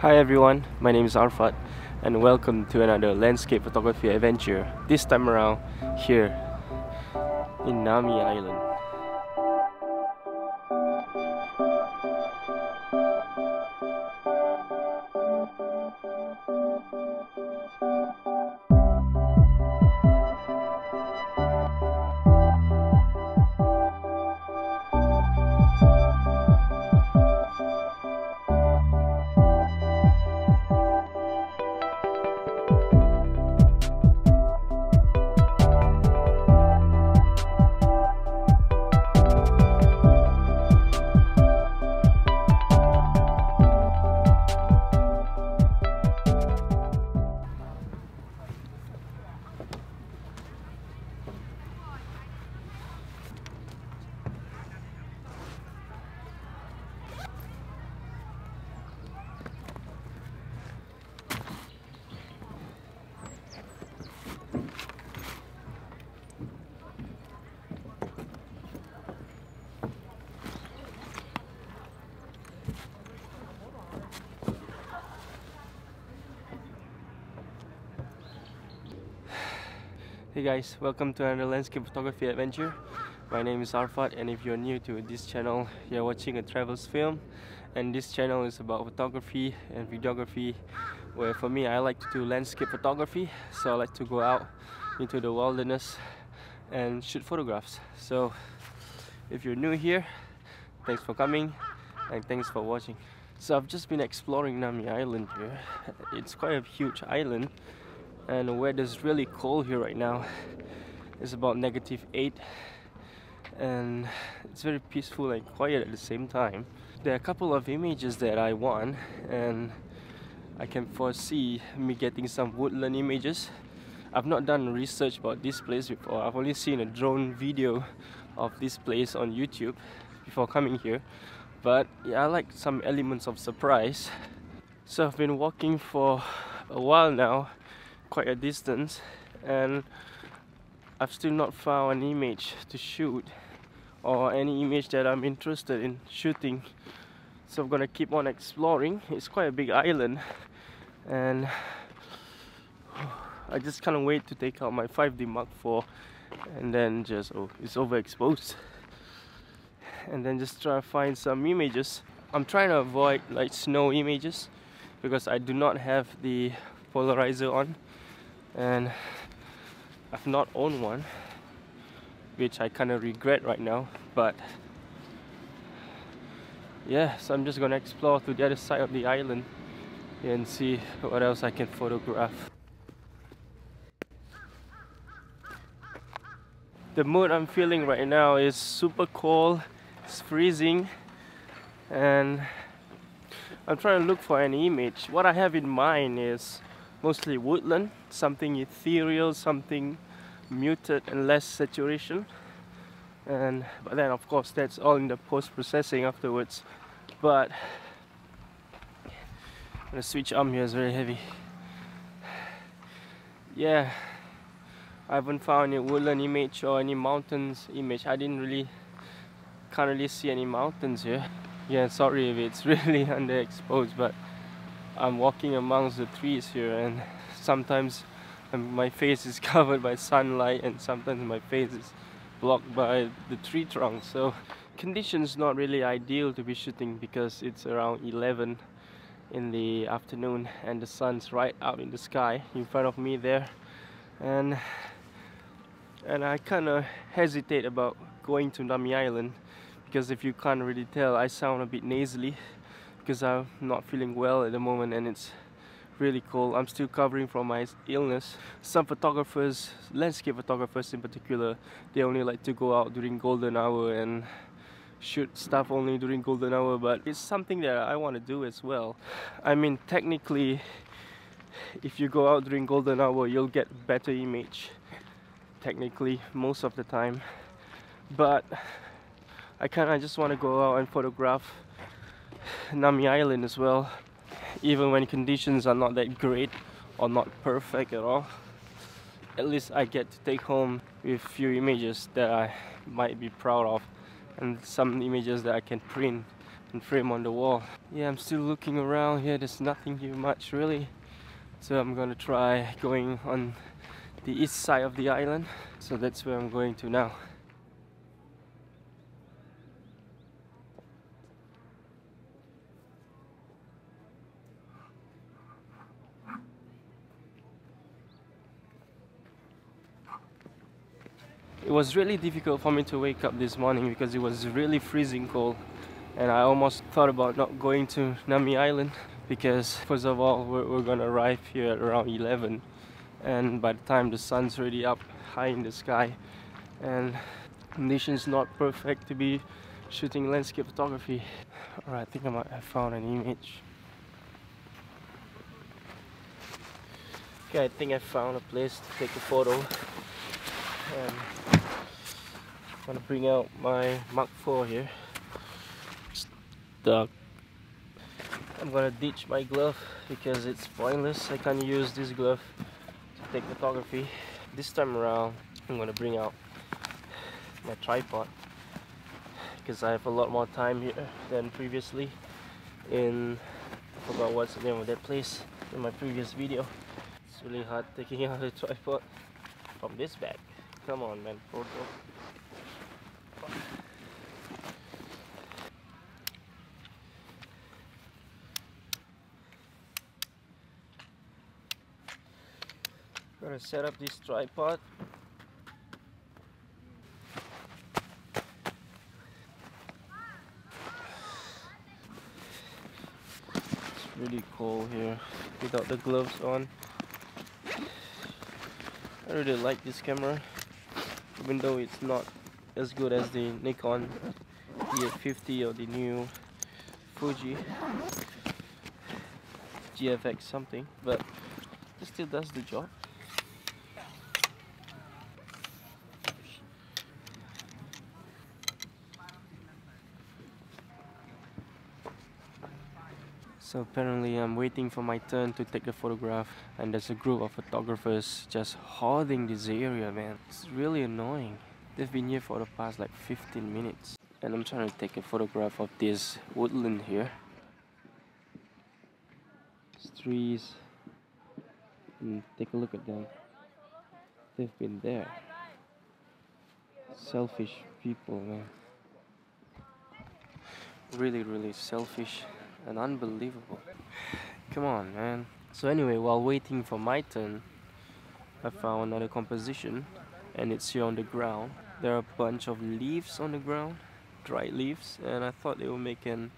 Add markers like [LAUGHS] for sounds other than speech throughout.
Hi everyone, my name is Arfad and welcome to another landscape photography adventure. This time around here in Nami Island. Hey guys, welcome to another landscape photography adventure. My name is Arfad and if you're new to this channel, you're watching a travels film and this channel is about photography and videography where for me I like to do landscape photography so I like to go out into the wilderness and shoot photographs. So if you're new here, thanks for coming and thanks for watching. So I've just been exploring Nami Island here. It's quite a huge island and the weather's really cold here right now. It's about negative 8 and it's very peaceful and quiet at the same time. There are a couple of images that I want and I can foresee me getting some woodland images. I've not done research about this place before. I've only seen a drone video of this place on YouTube before coming here. But yeah I like some elements of surprise. So I've been walking for a while now quite a distance and I've still not found an image to shoot or any image that I'm interested in shooting. So I'm gonna keep on exploring. It's quite a big island and I just can't wait to take out my 5D Mark IV and then just oh it's overexposed. And then just try to find some images. I'm trying to avoid like snow images because I do not have the polarizer on and I've not owned one which I kind of regret right now but yeah so I'm just gonna explore to the other side of the island and see what else I can photograph. The mood I'm feeling right now is super cold it's freezing and I'm trying to look for an image. What I have in mind is mostly woodland, something ethereal, something muted and less saturation. And but then of course that's all in the post-processing afterwards. But the switch arm here is very heavy. Yeah, I haven't found any woodland image or any mountains image. I didn't really, can't really see any mountains here. Yeah, sorry if it's [LAUGHS] really underexposed, but I'm walking amongst the trees here and sometimes my face is [LAUGHS] covered by sunlight and sometimes my face is blocked by the tree trunk. So conditions not really ideal to be shooting because it's around 11 in the afternoon and the sun's right out in the sky in front of me there. And and I kind of hesitate about going to Nami Island because if you can't really tell I sound a bit nasally because I'm not feeling well at the moment and it's really cool. I'm still covering from my illness. Some photographers, landscape photographers in particular, they only like to go out during golden hour and shoot stuff only during golden hour but it's something that I want to do as well. I mean technically if you go out during golden hour you'll get better image technically most of the time but I kind of just want to go out and photograph Nami Island as well even when conditions are not that great or not perfect at all at least I get to take home with few images that I might be proud of and some images that I can print and frame on the wall. Yeah, I'm still looking around here. There's nothing here much really. So I'm gonna try going on the east side of the island. So that's where I'm going to now. It was really difficult for me to wake up this morning because it was really freezing cold and I almost thought about not going to Nami Island because first of all we're, we're gonna arrive here at around 11 and by the time the sun's already up high in the sky and conditions not perfect to be shooting landscape photography. Alright, I think I might have found an image. Okay, I think I found a place to take a photo. And gonna bring out my Mark IV here. Stuck. I'm gonna ditch my glove because it's pointless. I can't use this glove to take photography. This time around, I'm gonna bring out my tripod because I have a lot more time here than previously in I forgot what's the name of that place in my previous video. It's really hard taking [LAUGHS] out the tripod from this bag. Come on man, photo. Gonna set up this tripod. It's really cold here without the gloves on. I really like this camera even though it's not as good as the Nikon D850 or the new Fuji GFX something but it still does the job So apparently I'm waiting for my turn to take a photograph and there's a group of photographers just hoarding this area man. It's really annoying. They've been here for the past like 15 minutes and I'm trying to take a photograph of this woodland here. These trees and take a look at them. They've been there. Selfish people man. Really really selfish and unbelievable. Come on, man. So anyway, while waiting for my turn, I found another composition and it's here on the ground. There are a bunch of leaves on the ground, dried leaves, and I thought they would make an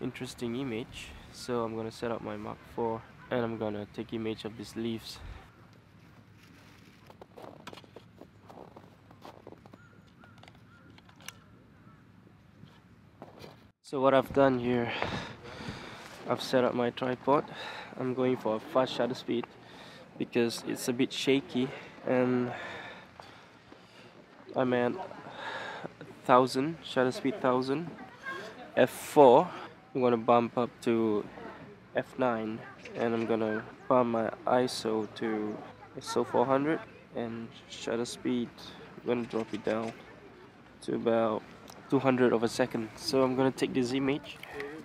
interesting image. So I'm gonna set up my Mark IV and I'm gonna take image of these leaves. So what I've done here I've set up my tripod. I'm going for a fast shutter speed because it's a bit shaky and I'm at 1000 shutter speed 1000 f4 I'm gonna bump up to f9 and I'm gonna bump my ISO to ISO 400 and shutter speed I'm gonna drop it down to about 200 of a second. So I'm gonna take this image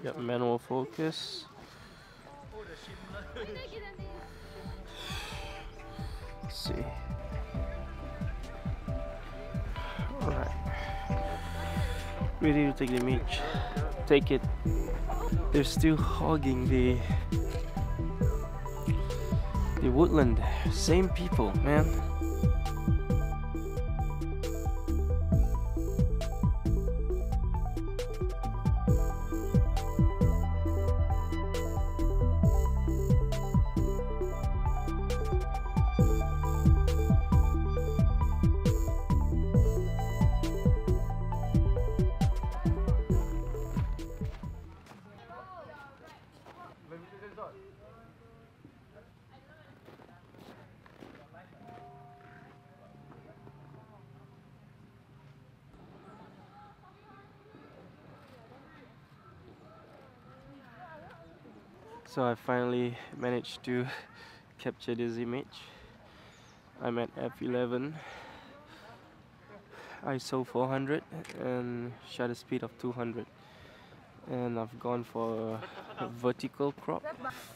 Got manual focus. Let's see. Alright. Ready to take the image. Take it. They're still hogging the the woodland. Same people, man. So I finally managed to capture this image. I'm at f11 ISO 400 and shutter speed of 200 and I've gone for a vertical crop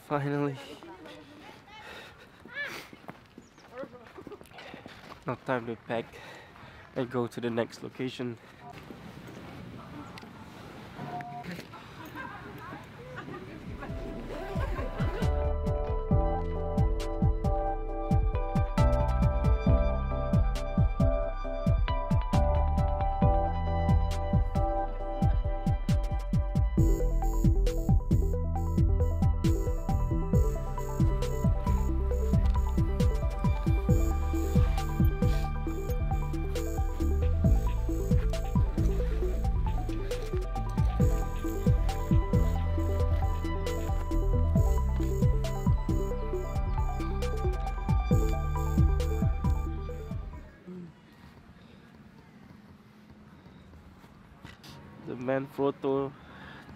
finally. Now time to pack. And go to the next location Manfrotto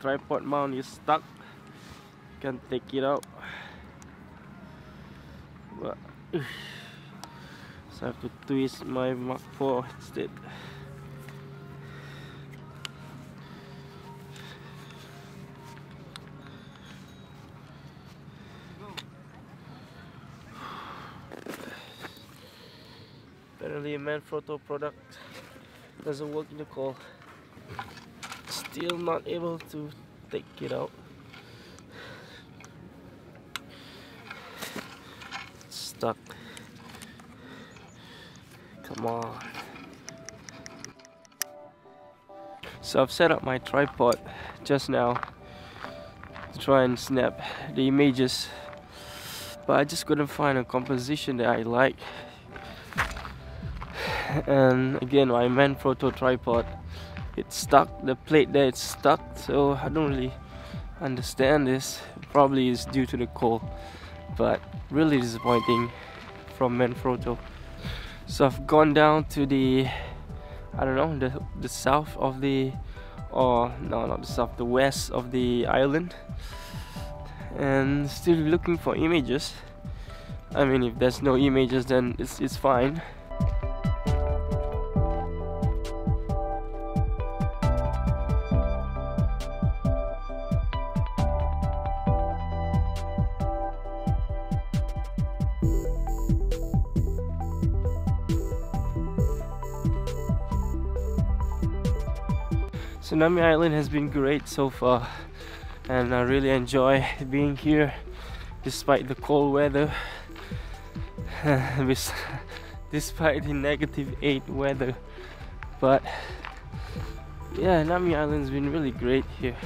tripod mount. Is stuck. Can't take it out. But [SIGHS] so I have to twist my Mark 4 instead. Apparently a Manfrotto product. Doesn't work in the call still not able to take it out. It's stuck. Come on. So I've set up my tripod just now to try and snap the images but I just couldn't find a composition that I like [SIGHS] and again my Manfrotto tripod it's stuck. The plate there it's stuck. So I don't really understand this. Probably is due to the cold but really disappointing from Manfrotto. So I've gone down to the I don't know the, the south of the or no not the south the west of the island. And still looking for images. I mean if there's no images then it's, it's fine Nami Island has been great so far and I really enjoy being here despite the cold weather. [LAUGHS] Despite the negative 8 weather. But yeah Nami Island's been really great here.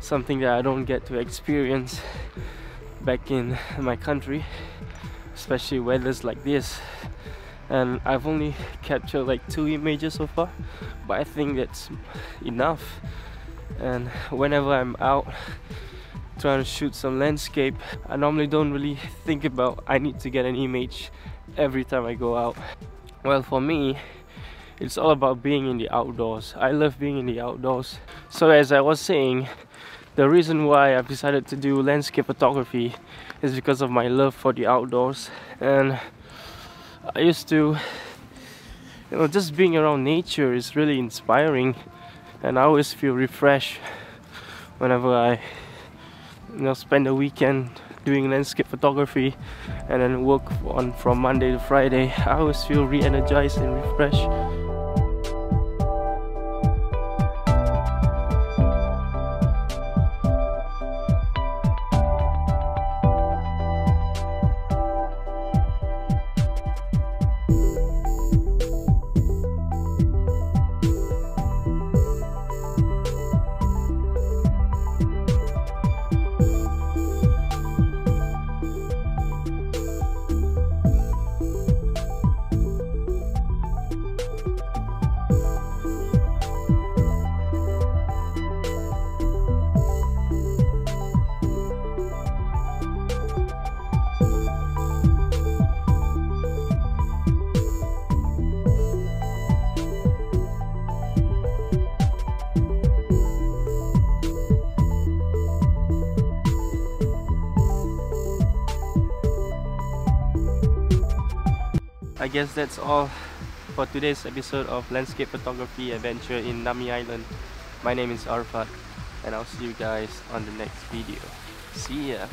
Something that I don't get to experience back in my country especially weathers like this and I've only [LAUGHS] captured like two images so far but I think that's enough. And whenever I'm out [LAUGHS] trying to shoot some landscape I normally don't really think about I need to get an image every time I go out. Well for me it's all about being in the outdoors. I love being in the outdoors. So as I was saying the reason why I've decided to do landscape photography is because of my love for the outdoors. And I used to you know just being around nature is really inspiring. And I always feel refreshed whenever I you know spend a weekend doing landscape photography and then work on from Monday to Friday. I always feel re-energized and refreshed guess that's all for today's episode of Landscape Photography Adventure in Nami Island. my name is Arfad and I'll see you guys on the next video see ya